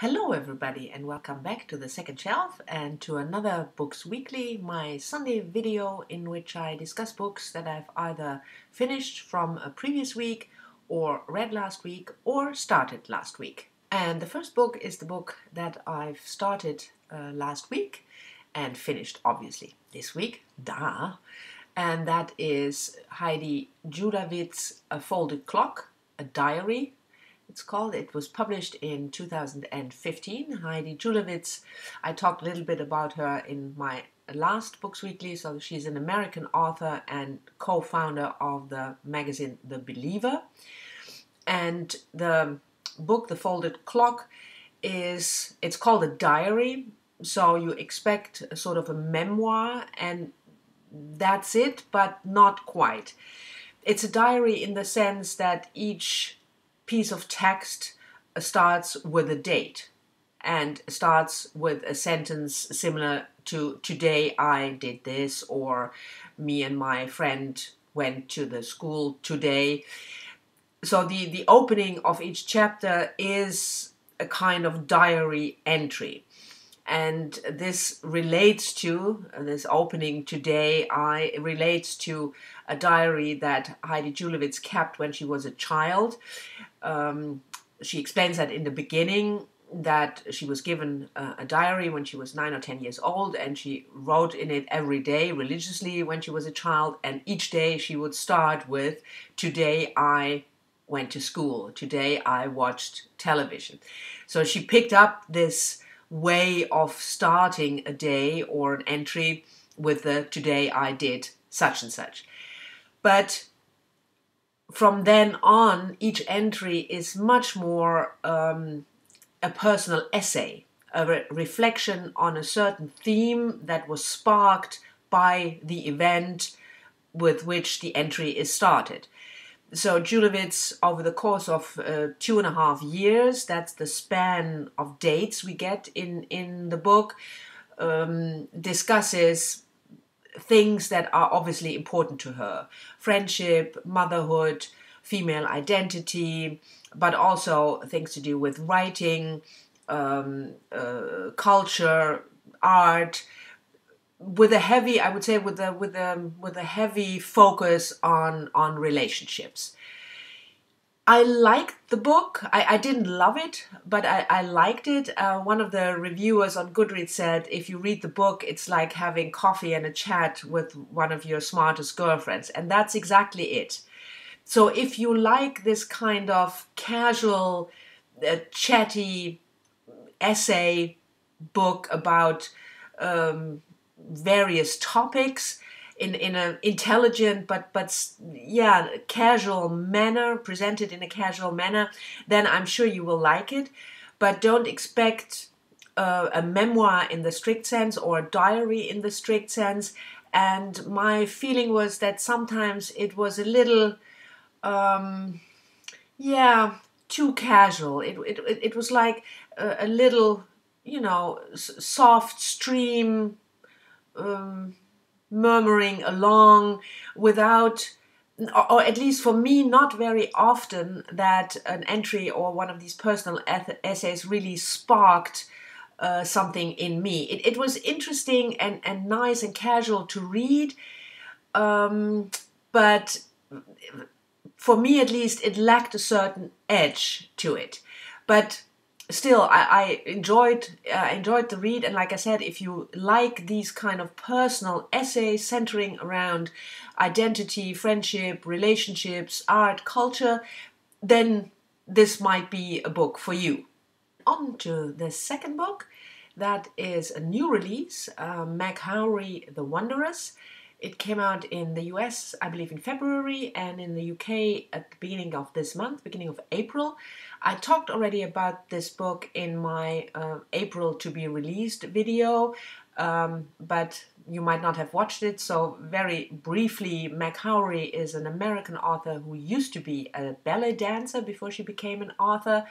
Hello, everybody, and welcome back to the second shelf and to another Books Weekly, my Sunday video in which I discuss books that I've either finished from a previous week or read last week or started last week. And the first book is the book that I've started uh, last week and finished, obviously, this week. Da! And that is Heidi Julavits A Folded Clock, a diary it's called. It was published in 2015. Heidi Julavits, I talked a little bit about her in my last Books Weekly. So she's an American author and co founder of the magazine The Believer. And the book, The Folded Clock, is it's called a diary. So you expect a sort of a memoir, and that's it, but not quite. It's a diary in the sense that each piece of text starts with a date and starts with a sentence similar to today I did this or me and my friend went to the school today. So the, the opening of each chapter is a kind of diary entry. And this relates to this opening today. I relates to a diary that Heidi Julavits kept when she was a child, um, she explains that in the beginning that she was given a, diary when she was nine or ten years old, and she wrote in it every day religiously when she was a child. And each day she would start with, Today I went to school, today I watched television. So she picked up this way of starting a day or an entry with the Today I did such and such. But from then on, each entry is much more um, a personal essay, a re- reflection on a certain theme that was sparked by the event with which the entry is started. So Julavits, over the course of uh, two and a half years, that's the span of dates we get in in the book, um, discusses things that are obviously important to her friendship, motherhood, female identity, but also things to do with writing, um, uh, culture, art, with a heavy, I would say, with a with a with a heavy focus on on relationships. I liked the book. I, I didn't love it, but I, I liked it. Uh, one of the reviewers on Goodreads said if you read the book, it's like having coffee and a chat with one of your smartest girlfriends. And that's exactly it. So if you like this kind of casual, uh, chatty essay book about um, various topics, in in an intelligent but but yeah casual manner presented in a casual manner then i'm sure you will like it. But don't expect uh, a memoir in the strict sense or a diary in the strict sense. And my feeling was that sometimes it was a little um, yeah too casual. It, it, it was like a, a little you know soft stream um, murmuring along without or at least for me, not very often that an entry or one of these personal essays really sparked uh, something in me. It, it, was interesting and, and nice and casual to read, um, but for me at least, it lacked a certain edge to it. But still I, I enjoyed uh, enjoyed the read. And like I said if you like these kind of personal essays centering around identity friendship relationships art culture then this might be a book for you. On to the second book. That is a new release uh, Meg Howrey The Wanderers it came out in the US, I believe, in February, and in the UK at the beginning of this month, beginning of April. I talked already about this book in my uh, April to be released video, um, but you might not have watched it. So, very briefly, Howrey is an American author who used to be a ballet dancer before she became an author,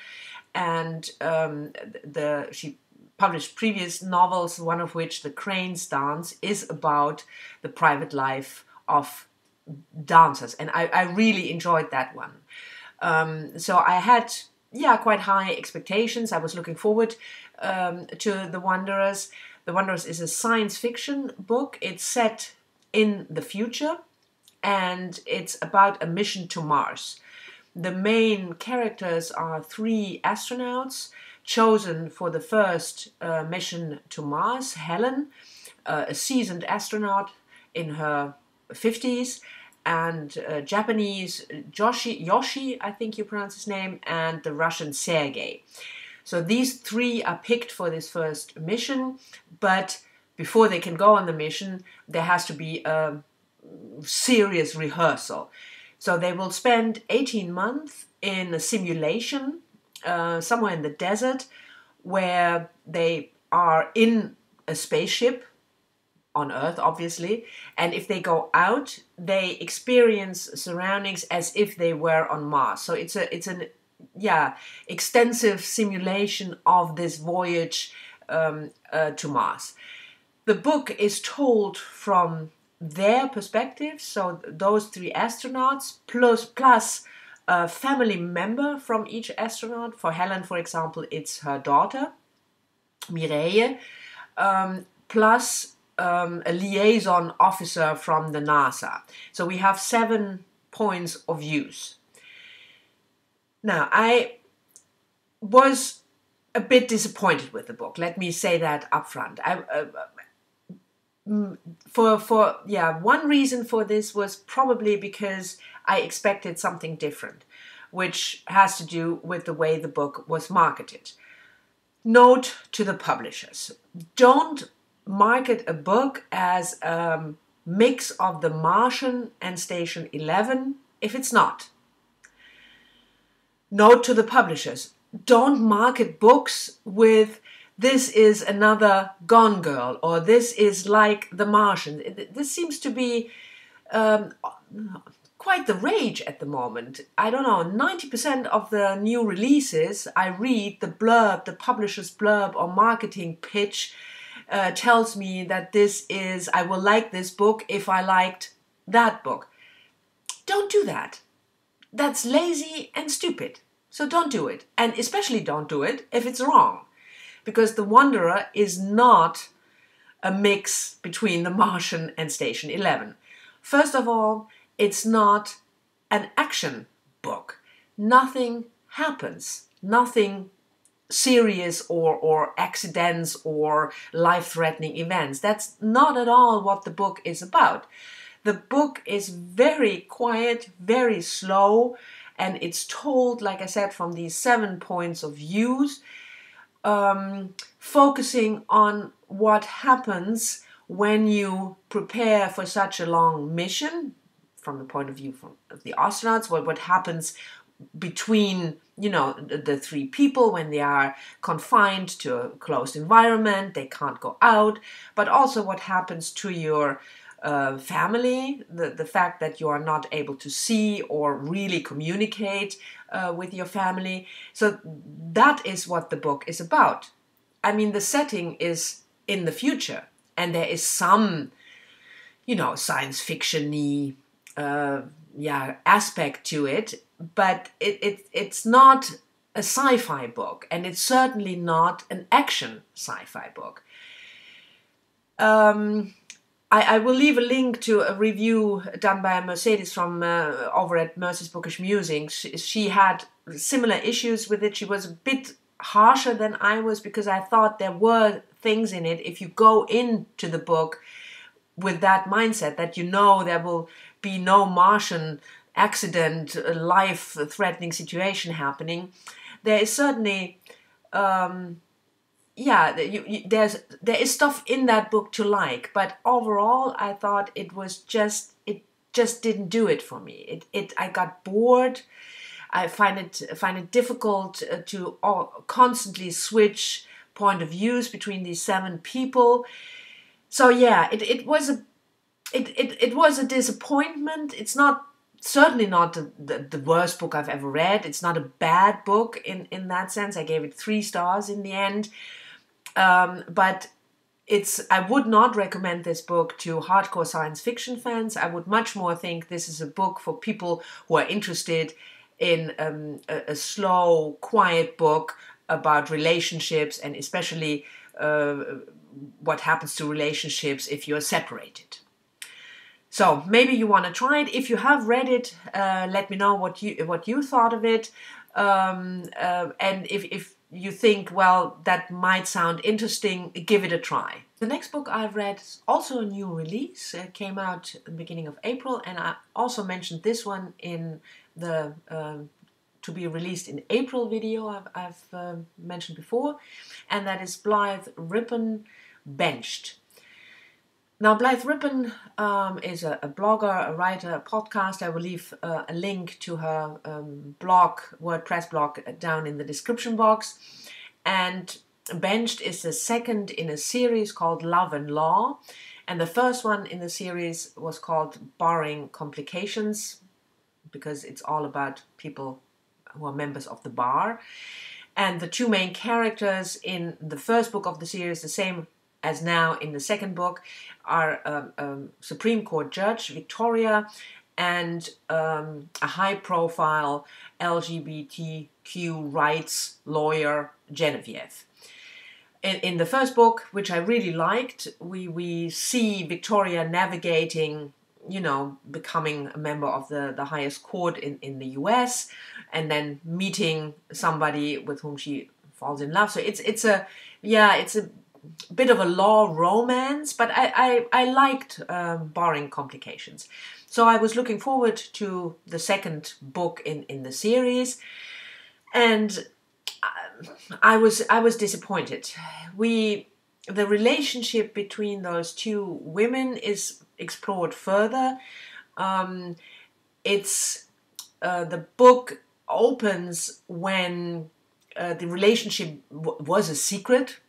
and um, the she published previous novels, one of which, The Crane's Dance, is about the private life of dancers. And I, I really enjoyed that one. Um, so I had yeah, quite high expectations. I was looking forward um, to The Wanderers. The Wanderers is a science fiction book. It's set in the future and it's about a mission to Mars. The main characters are three astronauts chosen for the first uh, mission to Mars Helen, uh, a seasoned astronaut in her 50s, and uh, Japanese Joshi, Yoshi, I think you pronounce his name, and the Russian Sergei. So these three are picked for this first mission, but before they can go on the mission, there has to be a serious rehearsal. So they will spend 18 months in a simulation uh, somewhere in the desert where they are in a spaceship on Earth, obviously, and if they go out, they experience surroundings as if they were on Mars. So it's a it's an yeah extensive simulation of this voyage um, uh, to Mars. The book is told from their perspective, so those three astronauts plus plus a family member from each astronaut. For Helen, for example, it's her daughter, Mireille, um, plus um, a liaison officer from the NASA. So we have seven points of views. Now, I was a bit disappointed with the book. Let me say that upfront. I, uh, for for yeah, one reason for this was probably because I expected something different, which has to do with the way the book was marketed. Note to the publishers: don't market a book as a mix of The Martian and Station 11 if it's not. Note to the publishers don't market books with this is another Gone Girl or this is like The Martian. This seems to be um, quite the rage at the moment. I don't know, 90% of the new releases I read, the blurb, the publisher's blurb or marketing pitch uh, tells me that this is, I will like this book if I liked that book. Don't do that. That's lazy and stupid. So don't do it. And especially don't do it if it's wrong. Because The Wanderer is not a mix between The Martian and Station 11. First of all, it's not an action book. Nothing happens. Nothing serious or, or accidents or life threatening events. That's not at all what the book is about. The book is very quiet, very slow, and it's told, like I said, from these seven points of views, um, focusing on what happens when you prepare for such a long mission from the point of view of the astronauts, what, what happens between you know the, three people when they are confined to a closed environment they can't go out but also what happens to your uh, family the, the fact that you are not able to see or really communicate uh, with your family. So that is what the book is about. I mean the setting is in the future and there is some you know science fictiony uh, yeah aspect to it but it, it it's not a sci-fi book and it's certainly not an action sci-fi book. Um, I, I, will leave a link to a review done by Mercedes from uh, over at Mercedes Bookish Musings. She, she, had similar issues with it. She was a bit harsher than I was because I thought there were things in it. If you go into the book with that mindset that you know there will be no Martian accident, life threatening situation happening, there is certainly, um, yeah, you, you, there's there is stuff in that book to like, but overall, I thought it was just it just didn't do it for me. It it I got bored. I find it find it difficult uh, to all, constantly switch point of views between these seven people. So yeah, it, it was a it, it, it was a disappointment. It's not certainly not the, the, the, worst book I've ever read. It's not a bad book in, in that sense. I gave it three stars in the end. Um, but it's I would not recommend this book to hardcore science fiction fans. I would much more think this is a book for people who are interested in um, a, a, slow, quiet book about relationships and especially uh, what happens to relationships if you're separated. So maybe you want to try it. If you have read it, uh, let me know what you what you thought of it, um, uh, and if if you think well that might sound interesting, give it a try. The next book I've read also a new release. Came out the beginning of April, and I also mentioned this one in the uh, to be released in April video I've, I've uh, mentioned before, and that is Blythe Rippon Benched. Now, Blythe Rippon um, is a, a, blogger, a writer, a podcast. I will leave uh, a link to her um, blog, WordPress blog, uh, down in the description box. And Benched is the second in a series called Love and Law. And the first one in the series was called Barring Complications, because it's all about people who are members of the bar. And the two main characters in the first book of the series, the same as now in the second book, are um, um, Supreme Court Judge Victoria and um, a high profile LGBTQ rights lawyer Genevieve. In, in the first book, which I really liked, we, we see Victoria navigating you know, becoming a member of the, the highest court in, in the US and then meeting somebody with whom she falls in love. So it's it's a yeah, it's a bit of a law romance, but I, I, I liked um, barring complications. So I was looking forward to the second book in, in the series, and I was I was disappointed. We the relationship between those two women is explored further. Um, it's uh, the book opens when uh, the relationship was a secret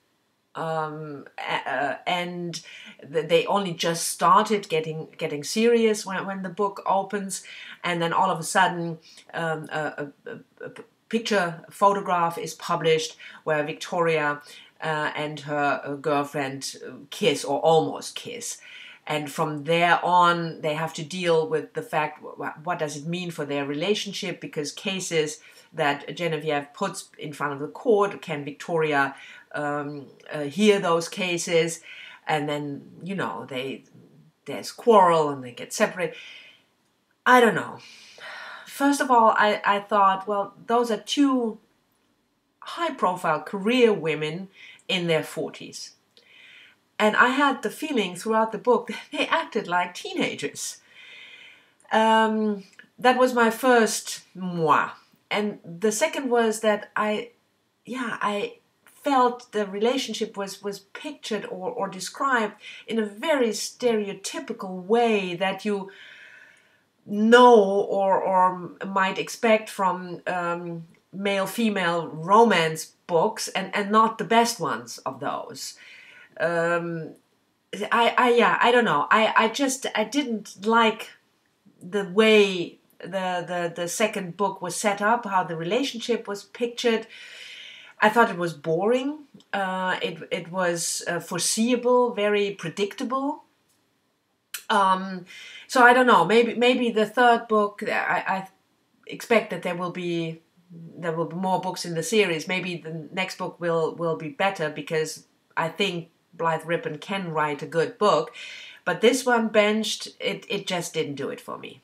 um, uh, and they only just started getting getting serious when, when the book opens. And then all of a sudden um, a, a, a, picture photograph is published where Victoria uh, and her uh, girlfriend kiss or almost kiss. And from there on they have to deal with the fact what does it mean for their relationship? Because cases that Genevieve puts in front of the court can Victoria um, uh, hear those cases, and then you know they there's quarrel and they get separated. I don't know. First of all, I, I thought, well, those are two high profile career women in their 40s. And I had the feeling throughout the book that they acted like teenagers. Um, that was my first moi. And the second was that I, yeah, I felt the relationship was was pictured or, or described in a very stereotypical way that you know or or might expect from um, male female romance books and and not the best ones of those. Um, I, I yeah I don't know. I, I just I didn't like the way the, the the second book was set up how the relationship was pictured I thought it was boring. Uh, it it was uh, foreseeable, very predictable. Um, so I don't know. Maybe maybe the third book. I, I expect that there will be there will be more books in the series. Maybe the next book will will be better because I think Blythe Rippon can write a good book. But this one benched. It it just didn't do it for me.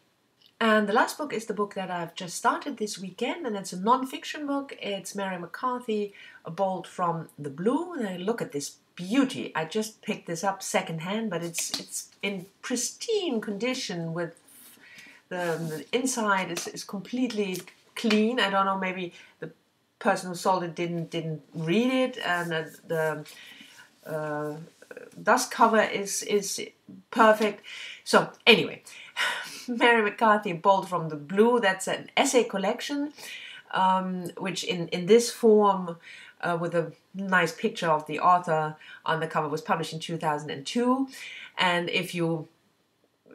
And the last book is the book that I've just started this weekend, and it's a non-fiction book. It's Mary McCarthy, A Bolt from the Blue. And look at this beauty. I just picked this up secondhand, but it's it's in pristine condition with the, the inside is, is completely clean. I don't know, maybe the person who sold it didn't didn't read it, and the, the uh, dust cover is is perfect. So anyway, Mary McCarthy, Bold from the Blue. That's an essay collection, um, which in, in this form, uh, with a nice picture of the author on the cover, was published in 2002. And if you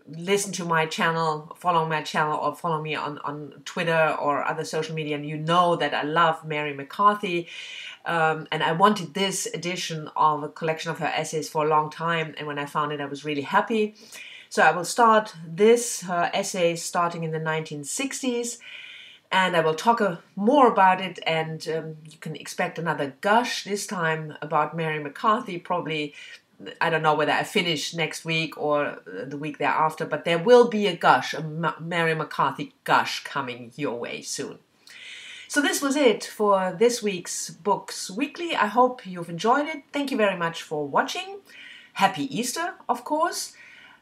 listen to my channel, follow my channel, or follow me on, on Twitter or other social media, and you know that I love Mary McCarthy. Um, and I wanted this edition of a collection of her essays for a long time. And when I found it, I was really happy. So I will start this, her essay starting in the 1960s. and I will talk uh, more about it. And um, you can expect another gush this time about Mary McCarthy. Probably, I don't know whether I finish next week or uh, the week thereafter, but there will be a gush, a Mary McCarthy gush coming your way soon. So this was it for this week's Books Weekly. I hope you've enjoyed it. Thank you very much for watching. Happy Easter, of course.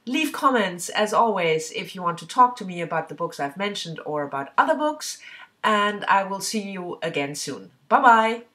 Leave comments, as always, if you want to talk to me about the books I've mentioned or about other books. And I will see you again soon. Bye bye.